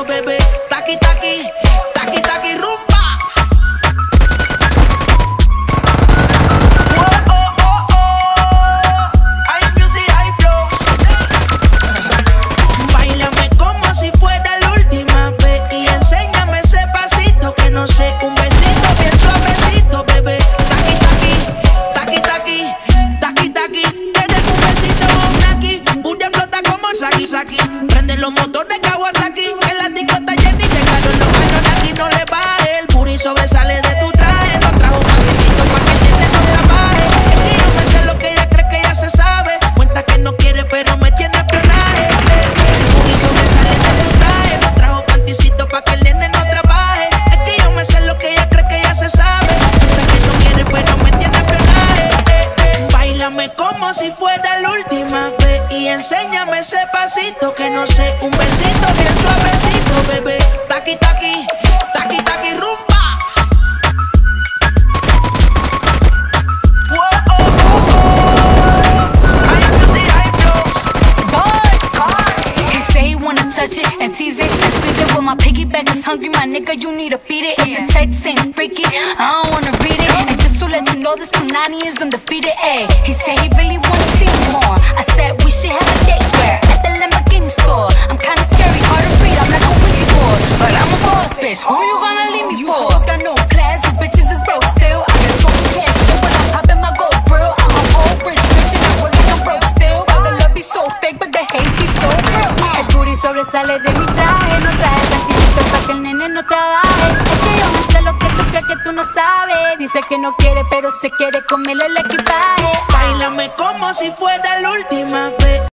bebé. Taqui, taqui, taqui, taqui, rumba. Oh, oh, oh, oh. Hay music, hay flow. Báilame como si fuera la última vez y enséñame ese pasito que no sé, un besito bien suavecito, bebé. Taqui, taqui, taqui, taqui, taqui, taqui. Tienes un besito aquí, una flota como Saki Saki. Prende los motores Kawasaki, Puri sobresale de tu traje, no trajo un besito pa' que el diente no trabaje. Es que yo me sé lo que ella cree que ya se sabe. Cuenta que no quiere, pero me tiene. El puri sobresale de tu traje, no trajo panticito pa' que el nene no trabaje. Es que yo me sé lo que ella cree que ya se sabe. Cuenta que no quiere, pero me tiene eh. Báilame como si fuera la última vez y enséñame ese pasito que no sé, un it. Well, my piggyback is hungry, my nigga. You need to feed it. If the text ain't freaky, I don't wanna read it. And just to let you know, this Punani is undefeated. Ayy, he said he really wanna see more. I said we should have a date where at the Lamborghini store. I'm kinda scary, hard to read. I'm like a Ouija board, but I'm a boss bitch. Who you gonna leave me for? Sobresale de mi traje, no trae panticito para que el nene no trabaje. Es que yo no sé lo que tú crees que tú no sabes. Dice que no quiere, pero se quiere comerle el equipaje. Báilame como si fuera la última vez